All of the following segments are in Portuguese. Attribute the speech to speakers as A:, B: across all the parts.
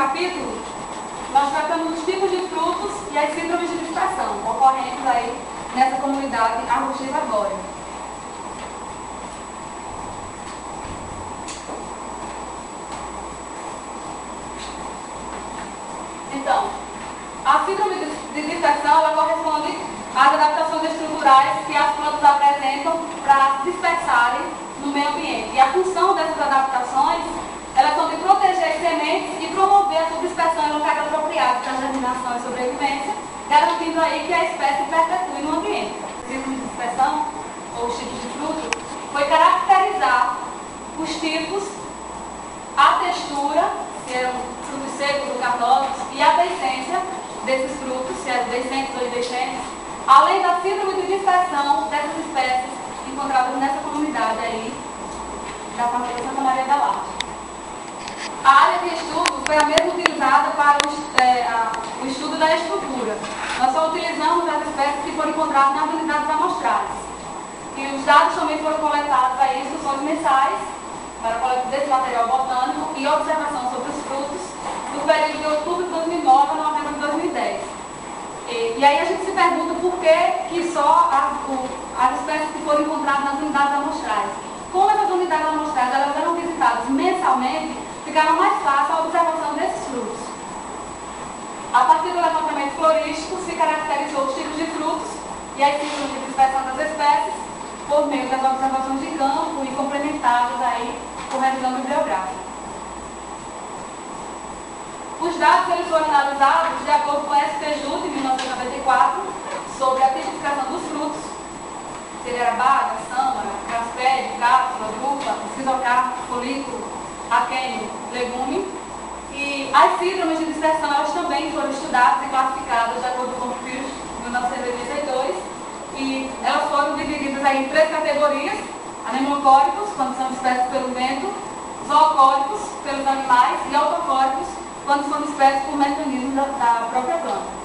A: capítulo, nós tratamos dos tipos de frutos e as síndromes de dispersão ocorrentes aí nessa comunidade arbustiva agora. Então, a síndrome de dispersão ela corresponde às adaptações estruturais que as plantas apresentam para dispersarem no meio ambiente. E a função dessas adaptações são de proteger as sementes e promover a dispersão em locais apropriados para germinação e sobrevivência, garantindo aí que a espécie perpetue no ambiente. O ciclo de dispersão, ou os tipos de fruto, foi caracterizar os tipos, a textura, se eram frutos secos ou carnosos, e a deiscência desses frutos, se eram deiscentes ou indeiscentes, além da síndrome de dispersão dessas espécies encontradas nessa comunidade aí da família Santa Maria da Larte. A área de estudo foi a mesma utilizada para o, é, a, o estudo da estrutura. Nós só utilizamos as espécies que foram encontradas nas unidades amostrais. E os dados também foram coletados para instruções mensais, para a coleta desse material botânico e observação sobre os frutos do período de outubro de 2009 a novembro de 2010. E, e, aí a gente se pergunta por que, que só as, o, as espécies que foram encontradas nas unidades amostrais. Como essas unidades amostrais elas eram visitadas mensalmente, ficaram mais fácil a observação desses frutos. A partir do levantamento florístico, se caracterizou os tipos de frutos e as tipos de dispersão das espécies por meio das observações de campo e complementadas aí por revisão bibliográfica. Os dados eles foram analisados de acordo com o SPJUT de 1994 sobre a tipificação dos frutos, se ele era baga, sâmara, caspédio, cápsula, drupa, esquizocarpo, folículo, aquém, legume. E as síndromes de dispersão elas também foram estudadas e classificadas de acordo com o PIRS 1982. E elas foram divididas em três categorias: anemocóricos, quando são dispersos pelo vento, zoocóricos, pelos animais, e autocóricos, quando são dispersos por mecanismos da, da própria planta.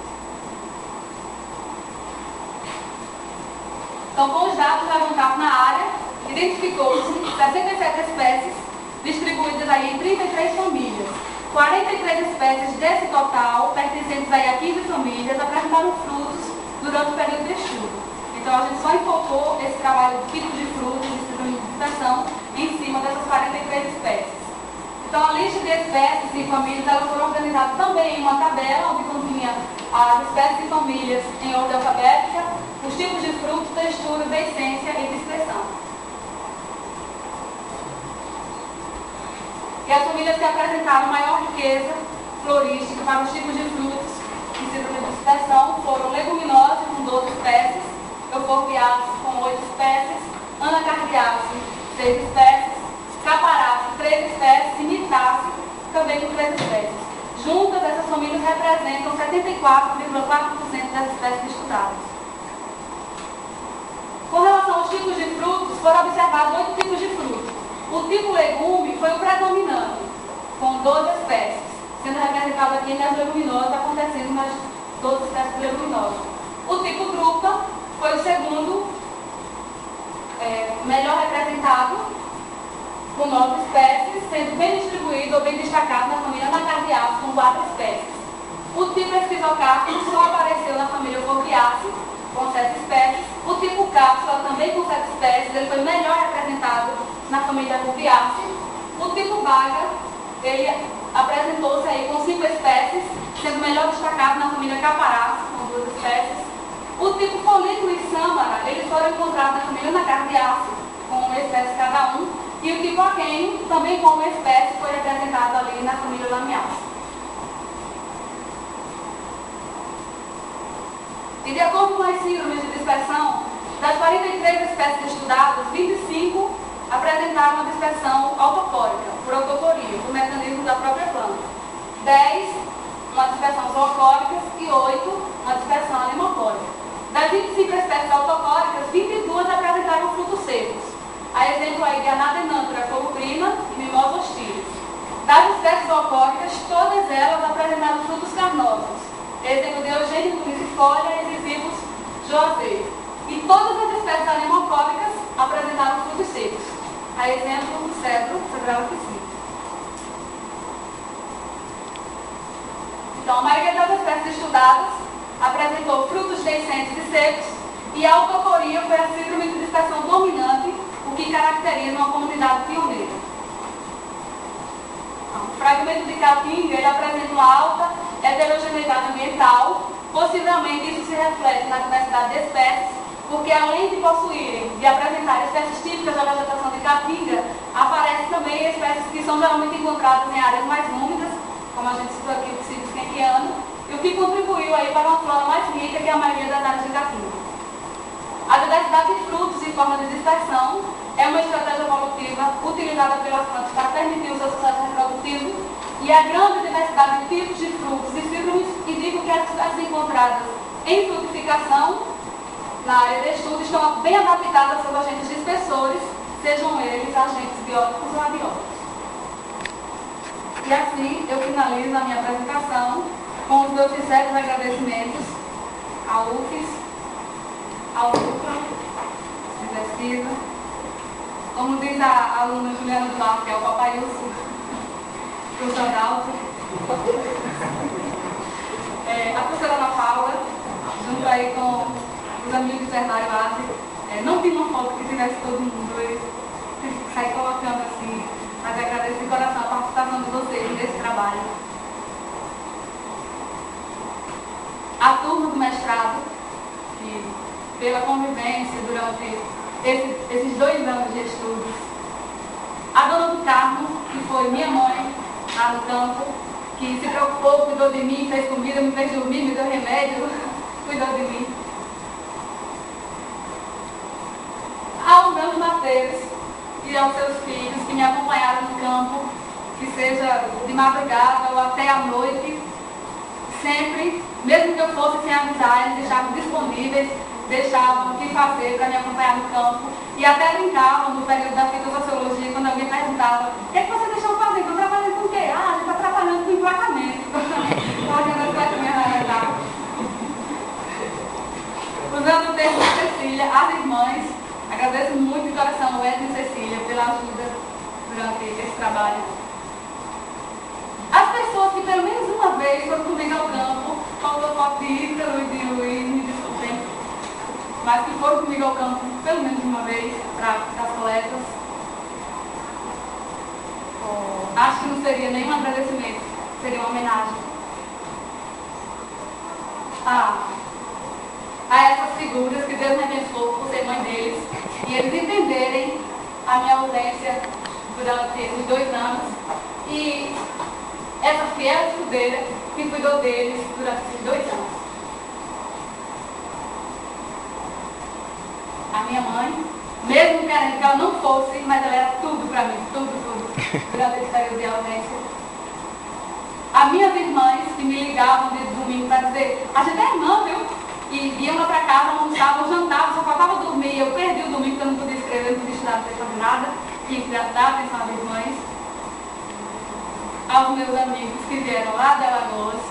A: Então, com os dados levantados na área, identificou-se 67 espécies distribuídas aí em 33 famílias. 43 espécies desse total, pertencentes aí a 15 famílias, apresentaram frutos durante o período de estudo. Então a gente só enfocou esse trabalho de tipo de frutos, de dispersão, em cima dessas 43 espécies. Então a lista de espécies e famílias elas foram organizadas também em uma tabela onde continha as espécies e famílias em ordem alfabética, os tipos de frutos, textura, essência e dispersão. E as famílias que apresentaram maior riqueza florística para os tipos de frutos que se de dispersão foram leguminosas, com 12 espécies, euforbiaceae, com 8 espécies, anacardiaceae, 6 espécies, caparaceae, 3 espécies, e mitáceae, também com 3 espécies. Juntas, essas famílias representam 74,4% das espécies estudadas. Com relação aos tipos de frutos, foram observados oito tipos de frutos. O tipo legume foi o predominante, com 12 espécies, sendo representado aqui nas leguminosas, acontecendo nas 12 espécies leguminosas. O tipo drupa foi o segundo é, melhor representado, com 9 espécies, sendo bem distribuído ou bem destacado na família Anacardiaceae, com 4 espécies. O tipo esquizocarpo só apareceu na família Coquiaceae, com 7 espécies. O tipo cápsula, também com 7 espécies, ele foi melhor representado na família Rubiaceae. O tipo vaga, ele apresentou-se aí com cinco espécies, sendo melhor destacado na família Caparaceae, com duas espécies. O tipo folículo e sâmara, eles foram encontrados na família Anacardiaceae, com uma espécie cada um. E o tipo aquênio, também com uma espécie, foi representado ali na família Lamiaceae. E de acordo com as síndromes de dispersão, das 43 espécies estudadas, 25 apresentaram uma dispersão autocórica, por autocoria, por mecanismo da própria planta. 10, uma dispersão zoocórica e 8, uma dispersão anemocórica. Das 25 espécies autocóricas, 22 apresentaram frutos secos. A exemplo aí de Anadenanthra colubrina e Mimosa hostilis. Das espécies zoocóricas, todas elas apresentaram frutos carnosos. Exemplo de Eugênio tunisifolia e Visivus joazei. E todas as espécies anemocóricas apresentaram frutos secos. A exemplo do cedro, cedral aquecido. Então, a maioria das espécies estudadas apresentou frutos deiscentes e secos, e a autocoria foi a síndrome de dispersão dominante, o que caracteriza uma comunidade pioneira. Então, o fragmento de Caatinga ele apresenta uma alta heterogeneidade ambiental, possivelmente isso se reflete na diversidade de espécies, porque além de possuírem, de apresentar espécies típicas da vegetação Caatinga, aparecem também espécies que são geralmente encontradas em áreas mais úmidas, como a gente citou aqui o psídio kenkiano, e o que contribuiu aí para uma flora mais rica que a maioria das áreas de Caatinga. A diversidade de frutos e formas de dispersão é uma estratégia evolutiva utilizada pelas plantas para permitir o seu sucesso reprodutivo e a grande diversidade de tipos de frutos e síndromes indicam que as espécies encontradas em frutificação na área de estudo estão bem adaptadas aos agentes dispersores, sejam eles agentes bióticos ou abióticos. E assim eu finalizo a minha apresentação com os meus sinceros agradecimentos ao UFES, ao UFRA, de pesquisa, como diz a aluna Juliana Duarte, que é o Papai Urso, professor Dalto, é, a professora Ana Paula, junto aí com os amigos do Hernário Arte, é, não tivesse todo mundo, eu saí colocando assim, mas agradeço de coração a participação de vocês nesse trabalho. A turma do mestrado, que pela convivência durante esse, esses dois anos de estudos, a dona do Carmo, que foi minha mãe lá no campo, que se preocupou, cuidou de mim, fez comida, me fez dormir, me deu remédio, cuidou de mim. Ao Mateus e aos seus filhos que me acompanharam no campo, que seja de madrugada ou até à noite, sempre, mesmo que eu fosse sem avisar, eles deixavam disponíveis, deixavam o que fazer para me acompanhar no campo e até brincavam no período da fitosociologia, quando alguém perguntava, o que, é que você deixou fazer? Estou trabalhando com o quê? Ah, a gente está trabalhando com emplacamento. Olhando as plaquinhas na Usando o termo de Cecília, as irmãs, agradeço muito de coração o Edson e Cecília pela ajuda durante esse trabalho. As pessoas que pelo menos uma vez foram comigo ao campo, faltou foto de Ítalo e de Luiz, me desculpem, que foram comigo ao campo pelo menos uma vez para as coletas. Acho que não seria nenhum agradecimento, seria uma homenagem. Ah, a essas figuras que Deus me abençoou por ser mãe deles e eles entenderem a minha ausência durante os dois anos e essa fiel escudeira que cuidou deles durante esses dois anos. Minha mãe, mesmo querendo que ela não fosse, mas ela era tudo para mim, tudo, tudo, durante esse período de ausência. As minhas irmãs que me ligavam de domingo para dizer, a gente é irmã, viu? E iam lá para casa, almoçavam, jantavam, só faltava dormir. Eu perdi o domingo, porque eu não podia escrever, não podia estudar, não podia fazer nada. Tinha que dar atenção às irmãs. Aos meus amigos que vieram lá de Alagoas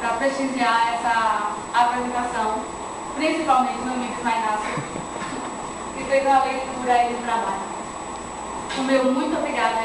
A: para prestigiar essa apresentação, principalmente meu amigo Inácio, que fez uma leitura aí do trabalho. O meu muito obrigada a